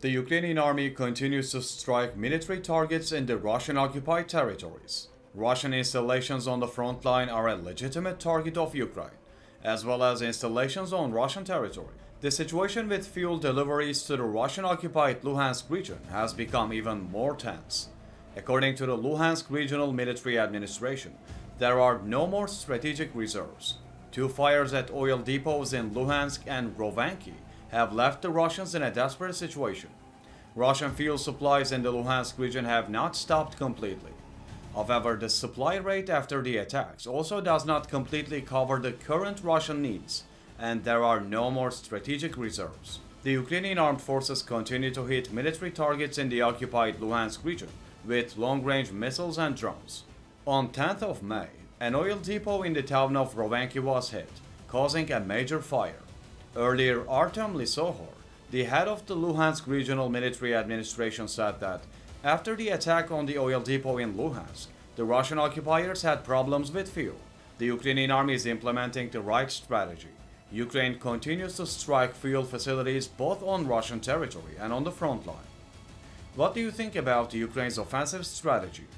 The Ukrainian army continues to strike military targets in the Russian occupied territories. Russian installations on the front line are a legitimate target of Ukraine, as well as installations on Russian territory. The situation with fuel deliveries to the Russian occupied Luhansk region has become even more tense. According to the Luhansk Regional Military Administration, there are no more strategic reserves. Two fires at oil depots in Luhansk and Rovenky have left the Russians in a desperate situation. Russian fuel supplies in the Luhansk region have not stopped completely. However, the supply rate after the attacks also does not completely cover the current Russian needs, and there are no more strategic reserves. The Ukrainian armed forces continue to hit military targets in the occupied Luhansk region with long-range missiles and drones. On 10th of May, an oil depot in the town of Rovenky was hit, causing a major fire. Earlier, Artem Lysohor, the head of the Luhansk Regional Military Administration said that after the attack on the oil depot in Luhansk, the Russian occupiers had problems with fuel. The Ukrainian army is implementing the right strategy. Ukraine continues to strike fuel facilities both on Russian territory and on the front line. What do you think about Ukraine's offensive strategy?